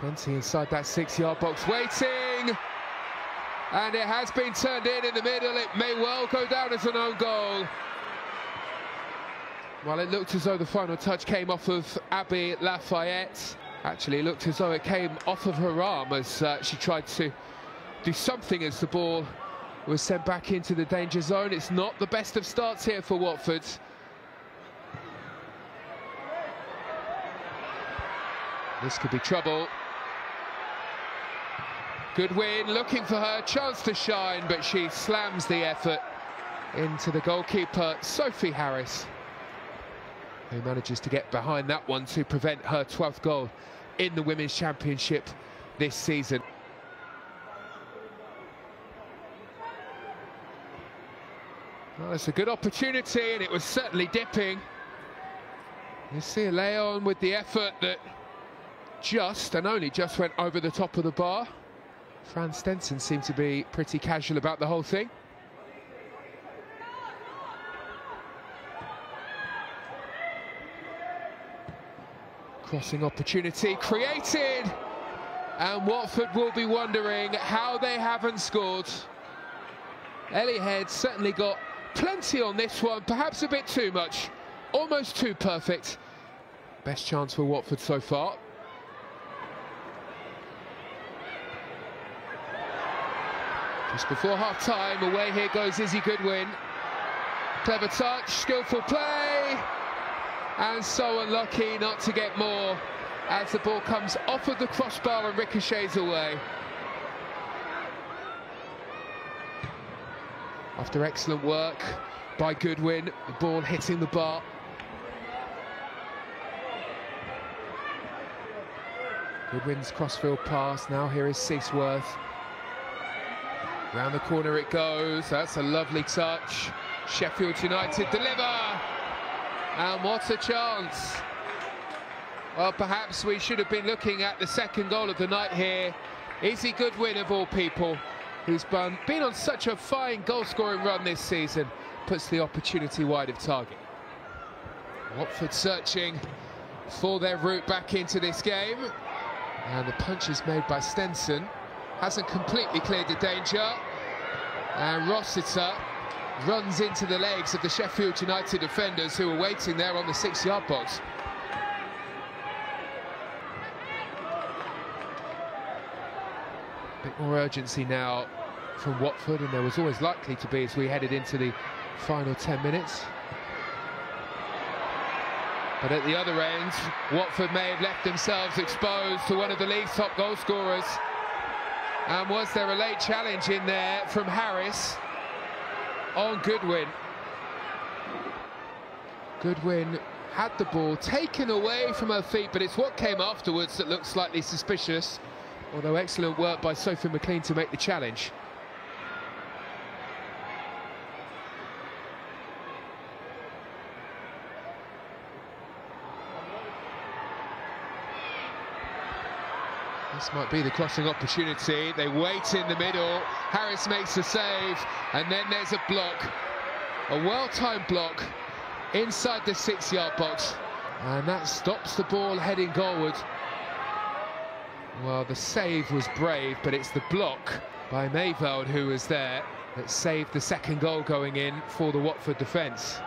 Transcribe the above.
Plenty inside that six-yard box, waiting! And it has been turned in in the middle. It may well go down as an own goal. Well, it looked as though the final touch came off of Abby Lafayette. Actually, it looked as though it came off of her arm as uh, she tried to do something as the ball was sent back into the danger zone. It's not the best of starts here for Watford. This could be trouble. Goodwin looking for her chance to shine, but she slams the effort into the goalkeeper, Sophie Harris, who manages to get behind that one to prevent her 12th goal in the Women's Championship this season. Well, it's a good opportunity, and it was certainly dipping. You see Leon with the effort that just, and only just, went over the top of the bar. Fran Stenson seemed to be pretty casual about the whole thing. Crossing opportunity created. And Watford will be wondering how they haven't scored. Ellie Head certainly got plenty on this one, perhaps a bit too much. Almost too perfect. Best chance for Watford so far. Just before half time, away here goes Izzy Goodwin. Clever touch, skillful play, and so unlucky not to get more as the ball comes off of the crossbar and ricochets away. After excellent work by Goodwin, the ball hitting the bar. Goodwin's crossfield pass, now here is Searsworth. Round the corner it goes, that's a lovely touch. Sheffield United deliver! And what a chance! Well, perhaps we should have been looking at the second goal of the night here. Izzy Goodwin of all people, who's been on such a fine goal-scoring run this season, puts the opportunity wide of target. Watford searching for their route back into this game. And the punch is made by Stenson hasn't completely cleared the danger. And Rossiter runs into the legs of the Sheffield United defenders who are waiting there on the six-yard box. A Bit more urgency now from Watford, and there was always likely to be as we headed into the final 10 minutes. But at the other end, Watford may have left themselves exposed to one of the league's top goal scorers. And was there a late challenge in there from Harris on Goodwin? Goodwin had the ball taken away from her feet, but it's what came afterwards that looked slightly suspicious. Although excellent work by Sophie McLean to make the challenge. This might be the crossing opportunity. They wait in the middle. Harris makes the save, and then there's a block. A well-timed block inside the six-yard box. And that stops the ball heading goalward. Well, the save was brave, but it's the block by Mayveld who was there that saved the second goal going in for the Watford defence.